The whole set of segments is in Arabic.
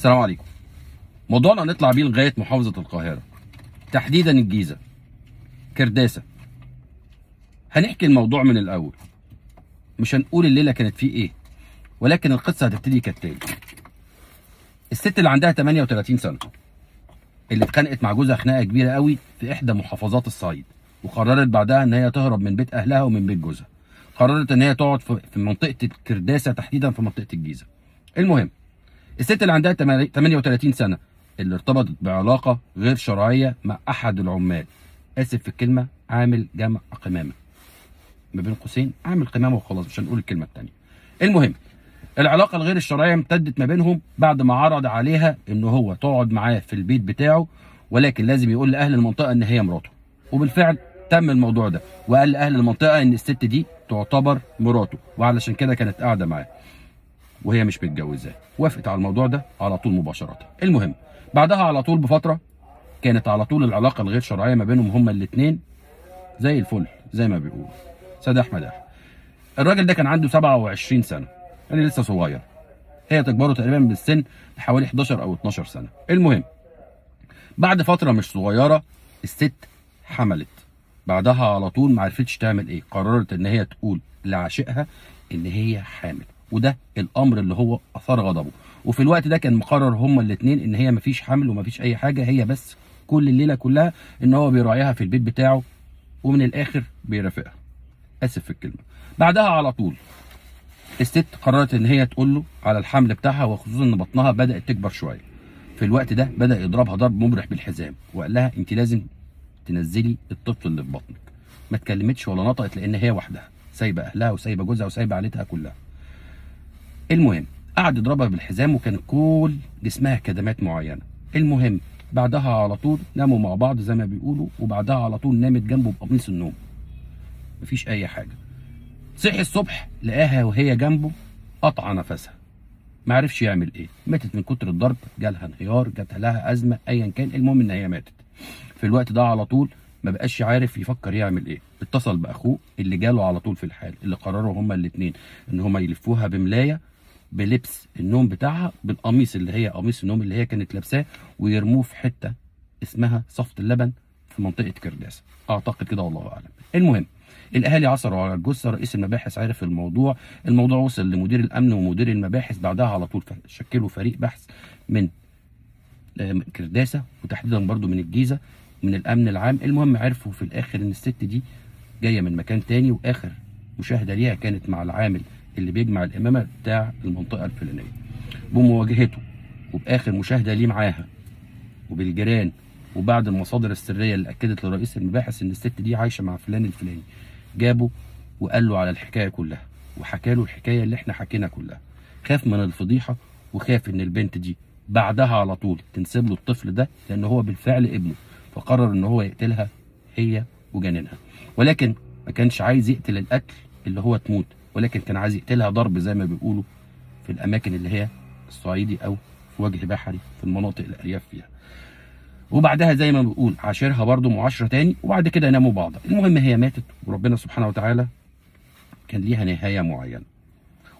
السلام عليكم. موضوعنا هنطلع بيه لغاية محافظة القاهرة. تحديدا الجيزة. كرداسة. هنحكي الموضوع من الأول. مش هنقول الليلة كانت فيه إيه ولكن القصة هتبتدي كالتالي. الست اللي عندها 38 سنة اللي اتخانقت مع جوزها خناقة كبيرة قوي في إحدى محافظات الصعيد وقررت بعدها إن هي تهرب من بيت أهلها ومن بيت جوزها. قررت إن هي تقعد في منطقة الكرداسة تحديدا في منطقة الجيزة. المهم الست اللي عندها 38 سنة اللي ارتبطت بعلاقة غير شرعية مع أحد العمال. آسف في الكلمة عامل جمع قمامة. ما بين قوسين عامل قمامة وخلاص مش هنقول الكلمة الثانية المهم العلاقة الغير الشرعية امتدت ما بينهم بعد ما عرض عليها إن هو تقعد معاه في البيت بتاعه ولكن لازم يقول لأهل المنطقة إن هي مراته. وبالفعل تم الموضوع ده وقال لأهل المنطقة إن الست دي تعتبر مراته وعلشان كده كانت قاعدة معاه. وهي مش متجوزاه وافقت على الموضوع ده على طول مباشرة. المهم بعدها على طول بفترة كانت على طول العلاقة الغير شرعية ما بينهم هما الاثنين زي الفل زي ما بيقولوا. سداح مداح الراجل ده كان عنده 27 سنة يعني لسه صغير. هي تكبره تقريبا بالسن بحوالي 11 أو 12 سنة. المهم بعد فترة مش صغيرة الست حملت. بعدها على طول ما عرفتش تعمل إيه قررت إن هي تقول لعاشقها إن هي حامل. وده الأمر اللي هو أثار غضبه. وفي الوقت ده كان مقرر هما الاثنين إن هي مفيش حمل ومفيش أي حاجة هي بس كل الليلة كلها إن هو بيراعيها في البيت بتاعه ومن الآخر بيرافقها. آسف في الكلمة. بعدها على طول الست قررت إن هي تقول له على الحمل بتاعها وخصوصا إن بطنها بدأت تكبر شوية. في الوقت ده بدأ يضربها ضرب مبرح بالحزام وقال لها انت لازم تنزلي الطفل اللي في بطنك. ما اتكلمتش ولا نطقت لأن هي وحدها سايبة أهلها وسايبة جوزها وسايبة عيلتها كلها. المهم قعد يضربها بالحزام وكان كل جسمها كدمات معينة. المهم بعدها على طول ناموا مع بعض زي ما بيقولوا وبعدها على طول نامت جنبه بقميص النوم. مفيش أي حاجة. صحي الصبح لقاها وهي جنبه قطع نفسها. ما عرفش يعمل إيه. ماتت من كتر الضرب جالها انهيار جات لها أزمة ايا كان. المهم إن هي ماتت. في الوقت ده على طول ما بقاش عارف يفكر يعمل إيه. اتصل بأخوه اللي جاله على طول في الحال اللي قرروا هما الاثنين إن هما يلفوها بملاية بلبس النوم بتاعها بالقميص اللي هي قميص النوم اللي هي كانت لابساه ويرموه في حتة اسمها صفت اللبن في منطقة كرداسه أعتقد كده والله أعلم. المهم الأهالي عثروا على الجثة رئيس المباحث عرف الموضوع. الموضوع وصل لمدير الأمن ومدير المباحث بعدها على طول شكلوا فريق بحث من كرداسة وتحديدا برضو من الجيزة من الأمن العام. المهم عرفوا في الآخر إن الست دي جاية من مكان تاني وآخر مشاهدة ليها كانت مع العامل اللي بيجمع الإمامة بتاع المنطقة الفلانية. بمواجهته وبآخر مشاهدة ليه معاها. وبالجيران وبعد المصادر السرية اللي أكدت لرئيس المباحث إن الست دي عايشة مع فلان الفلاني. جابه وقال له على الحكاية كلها وحكى له الحكاية اللي إحنا حكينا كلها. خاف من الفضيحة وخاف إن البنت دي بعدها على طول تنسب له الطفل ده لأن هو بالفعل ابنه فقرر إن هو يقتلها هي وجنينها. ولكن ما كانش عايز يقتل القتل اللي هو تموت. ولكن كان عايز يقتلها ضرب زي ما بيقولوا في الأماكن اللي هي الصعيدي أو في وجه بحري في المناطق الأرياف فيها. وبعدها زي ما بنقول عاشرها برضه معاشرة تاني وبعد كده ناموا بعض. المهم هي ماتت وربنا سبحانه وتعالى كان ليها نهاية معينة.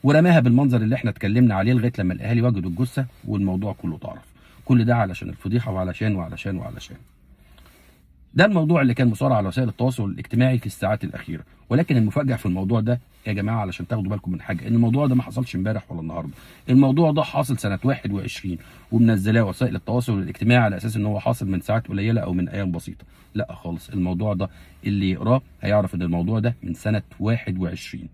ورماها بالمنظر اللي إحنا اتكلمنا عليه لغاية لما الأهالي وجدوا الجثة والموضوع كله تعرف كل ده علشان الفضيحة وعلشان وعلشان وعلشان. ده الموضوع اللي كان مصارع على وسائل التواصل الاجتماعي في الساعات الأخيرة. ولكن المفاجأة في الموضوع ده يا جماعة علشان تاخدوا بالكم من حاجة إن الموضوع ده ما حصلش امبارح ولا النهارده. الموضوع ده حاصل سنة 21 ومنزلاه وسائل التواصل الاجتماعي على أساس إن هو حاصل من ساعات قليلة أو من أيام بسيطة. لا خالص الموضوع ده اللي يقراه هيعرف إن الموضوع ده من سنة 21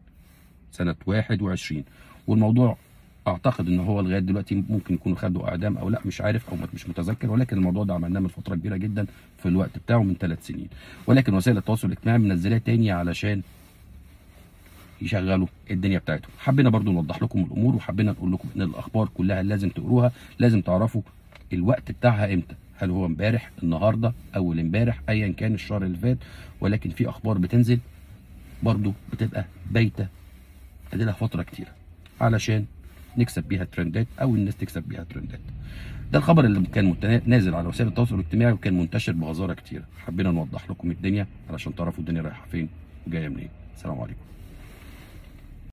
سنة 21 والموضوع أعتقد إن هو لغاية دلوقتي ممكن يكونوا خدوا أعدام أو لأ مش عارف أو مش متذكر ولكن الموضوع ده عملناه من فترة كبيرة جدا في الوقت بتاعه من ثلاث سنين. ولكن وسائل التواصل الاجتماعي منزلاه تاني علشان يشغلوا الدنيا بتاعتهم. حبينا برضو نوضح لكم الأمور وحبينا نقول لكم إن الأخبار كلها لازم تقروها لازم تعرفوا الوقت بتاعها إمتى. هل هو امبارح النهارده أول امبارح ايا كان الشهر اللي فات ولكن في أخبار بتنزل برضو بتبقى بايتة اديلها فترة كتيرة. علشان نكسب بيها ترندات أو الناس تكسب بيها ترندات ده الخبر اللي كان نازل على وسائل التواصل الاجتماعي وكان منتشر بغزاره كتيره حبينا نوضح لكم الدنيا علشان تعرفوا الدنيا رايحة فين وجايه منين. السلام عليكم.